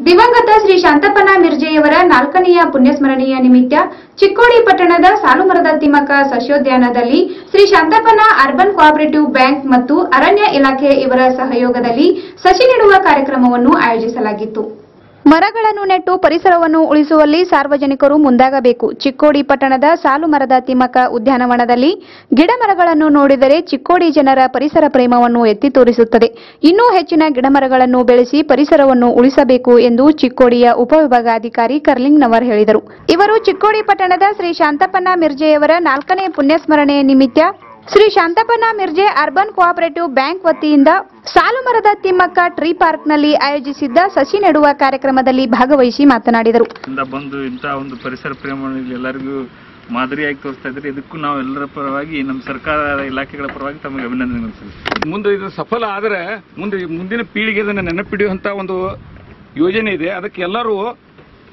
ದಿವಂಗತ ಶ್ರೀ ಶಾಂತಪ್ಪನ ಮಿರ್ಜೆಯವರ ನಾಲ್ಕನೆಯ ಪುಣ್ಯಸ್ಮರಣೆಯ ನಿಮಿತ್ತ ಚಿಕ್ಕೋಡಿ ಪಟ್ಟಣದ ಸಾಲುಮರದ ತಿಮಕ ಸಸ್ಯೋದ್ಯಾನದಲ್ಲಿ ಶ್ರೀ ಶಾಂತಪ್ಪನ ಅರ್ಬನ್ ಕೋಆಪರೇಟಿವ್ ಬ್ಯಾಂಕ್ ಮತ್ತು ಅರಣ್ಯ ಇಲಾಖೆ ಇವರ ಸಹಯೋಗದಲ್ಲಿ ಸಸಿ ನೆಡುವ ಕಾರ್ಯಕ್ರಮವನ್ನು ಆಯೋಜಿಸಲಾಗಿತ್ತು. ಮರಗಳನ್ನು ನೆಟ್ಟು ಪರಿಸರವನ್ನು ಉಳಿಸುವಲ್ಲಿ ಸಾರ್ವಜನಿಕರು ಮುಂದಾಗಬೇಕು. ಚಿಕ್ಕೋಡಿ ಪಟ್ಟಣದ ಸಾಲು ಮರದ ತಿಮ್ಮಕ್ಕ ಉದ್ಯಾನವನದಲ್ಲಿ ಗಿಡ ಮರಗಳನ್ನು ನೋಡಿದರೆ ಚಿಕ್ಕೋಡಿ ಜನರ ಪರಿಸರ ಪ್ರೇಮವನ್ನು ಎತ್ತಿ ತೋರಿಸುತ್ತದೆ. ಇನ್ನೂ ಹೆಚ್ಚಿನ ಗಿಡಮರಗಳನ್ನು ಬೆಳೆಸಿ ಪರಿಸರವನ್ನು ಉಳಿಸಬೇಕು ಎಂದು ಚಿಕ್ಕೋಡಿಯ ಉಪವಿಭಾಗಾಧಿಕಾರಿ ಕರ್ಲಿಂಗ್ನವರ್ ಹೇಳಿದರು. ಇವರು ಚಿಕ್ಕೋಡಿ ಪಟ್ಟಣದ ಶ್ರೀ ಶಾಂತಪ್ಪನ ಮಿರ್ಜೆಯವರ ನಾಲ್ಕನೇ ಪುಣ್ಯಸ್ಮರಣೆಯ ನಿಮಿತ್ತ ಶ್ರೀ ಶಾಂತಪ್ಪನ ಮಿರ್ಜೆ ಅರ್ಬನ್ ಕೋಆಪರೇಟಿವ್ ಬ್ಯಾಂಕ್ ವತಿಯಿಂದ ಸಾಲುಮರದ ತಿಮ್ಮಕ್ಕ ಟ್ರೀ ಪಾರ್ಕ್ನಲ್ಲಿ ಆಯೋಜಿಸಿದ್ದ ಸಸಿ ನೆಡುವ ಕಾರ್ಯಕ್ರಮದಲ್ಲಿ ಭಾಗವಹಿಸಿ ಮಾತನಾಡಿದರು. ಬಂದು ಇಂಥ ಒಂದು ಪರಿಸರ ಪ್ರೇಮ ಎಲ್ಲರಿಗೂ ಮಾದರಿಯಾಗಿ ತೋರಿಸ್ತಾ ಇದ್ದಾರೆ. ಇದಕ್ಕೂ ನಾವು ಎಲ್ಲರ ಪರವಾಗಿ ನಮ್ಮ ಸರ್ಕಾರ ಇಲಾಖೆಗಳ ಪರವಾಗಿ ತಮಗೆ ಅಭಿನಂದನೆಗಳು ಸಲ್ಲಿಸ್ತೀವಿ. ಮುಂದೆ ಇದು ಸಫಲ ಆದರೆ ಮುಂದೆ ಮುಂದಿನ ಪೀಳಿಗೆ ಇದನ್ನು ನೆನಪಿಡಿಯುವಂಥ ಒಂದು ಯೋಜನೆ ಇದೆ. ಅದಕ್ಕೆ ಎಲ್ಲರೂ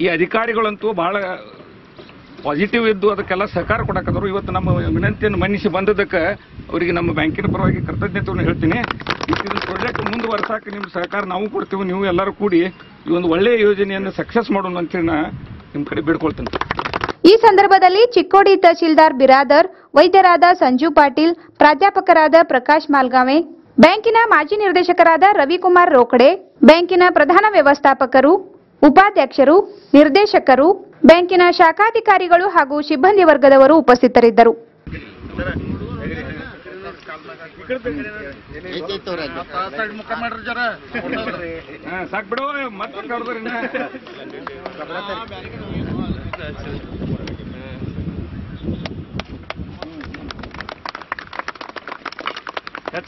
ಈ ಅಧಿಕಾರಿಗಳಂತೂ ಬಹಳ ಪಾಸಿಟಿವ್ ಇದ್ದು ಅದಕ್ಕೆಲ್ಲ ಸಹಕಾರ ಕೊಡಕ್ಕದ್ರು ಇವತ್ತು ನಮ್ಮ ವಿನಂತಿಯನ್ನು ಮನ್ನಿಸಿ ಬಂದದಕ್ಕೆ ಅವರಿಗೆ ನಮ್ಮ ಬ್ಯಾಂಕಿನ ಪರವಾಗಿ ಕೃತಜ್ಞತೆಯನ್ನು ಹೇಳ್ತೀನಿ. ಇದನ್ನು ಪ್ರಾಜೆಕ್ಟ್ ಮುಂದುವರ್ಸಕ್ಕೆ ನಿಮ್ಮ ಸಹಕಾರ ನಾವು ಕೊಡ್ತೀವಿ, ನೀವು ಎಲ್ಲರೂ ಕೂಡಿ ಈ ಒಂದು ಒಳ್ಳೆಯ ಯೋಜನೆಯನ್ನು ಸಕ್ಸಸ್ ಮಾಡೋಣ ಅಂತೇಳಿ ನಿಮ್ಮ ಕಡೆ ಬೇಡ್ಕೊಳ್ತೀನಿ. ಈ ಸಂದರ್ಭದಲ್ಲಿ ಚಿಕ್ಕೋಡಿ ತಹಶೀಲ್ದಾರ್ ಬಿರಾದರ್, ವೈದ್ಯರಾದ ಸಂಜು ಪಾಟೀಲ್, ಪ್ರಾಧ್ಯಾಪಕರಾದ ಪ್ರಕಾಶ್ ಮಾಲ್ಗಾವೆ, ಬ್ಯಾಂಕಿನ ಮಾಜಿ ನಿರ್ದೇಶಕರಾದ ರವಿಕುಮಾರ್ ರೋಕಡೆ, ಬ್ಯಾಂಕಿನ ಪ್ರಧಾನ ವ್ಯವಸ್ಥಾಪಕರು ಉಪಾಧ್ಯಕ್ಷರು ನಿರ್ದೇಶಕರು ಬ್ಯಾಂಕಿನ ಶಾಖಾಧಿಕಾರಿಗಳು ಹಾಗೂ ಸಿಬ್ಬಂದಿ ವರ್ಗದವರು ಉಪಸ್ಥಿತರಿದ್ದರು.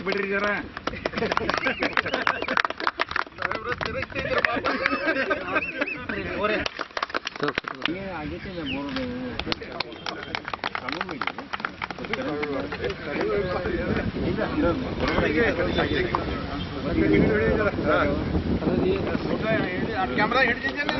ಬಿಡ್ರಿ ಜರ. ಕ್ಯಾಮ್ರಾ ಹಿಡಿದಿದ್ದೇನೆ